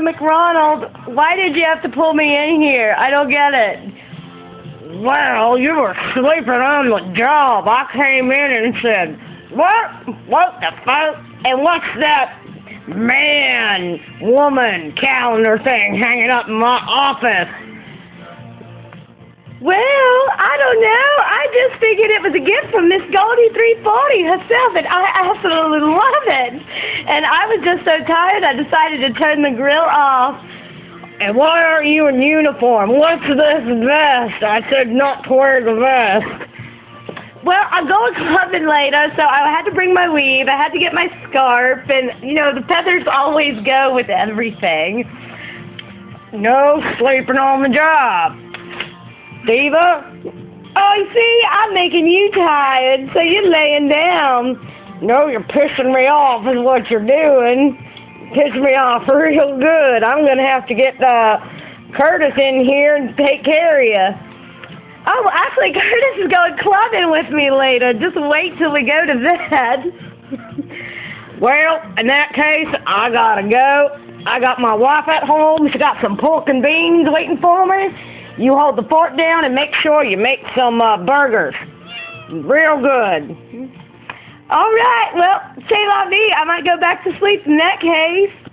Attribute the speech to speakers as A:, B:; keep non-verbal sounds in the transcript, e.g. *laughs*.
A: McRonald, why did you have to pull me in here? I don't get it.
B: Well, you were sleeping on the job. I came in and said, What? What the fuck? And what's that man, woman calendar thing hanging up in my office?
A: Well, I don't know. I figured it was a gift from Miss Goldie 340 herself, and I absolutely love it. And I was just so tired, I decided to turn the grill off.
B: And why aren't you in uniform? What's this vest? I said not to wear the vest.
A: Well, I'm going clubbing later, so I had to bring my weave. I had to get my scarf, and you know the feathers always go with everything.
B: No sleeping on the job. Diva?
A: Oh, see, I'm making you tired, so you're laying down.
B: No, you're pissing me off is what you're doing. Piss me off *laughs* real good. I'm going to have to get uh, Curtis in here and take care of you.
A: Oh, actually, *laughs* Curtis is going clubbing with me later. Just wait till we go to bed. *laughs*
B: well, in that case, I gotta go. I got my wife at home. She got some pork and beans waiting for me. You hold the fort down and make sure you make some uh, burgers. Real good.
A: All right. Well, la vie. I might go back to sleep in that case.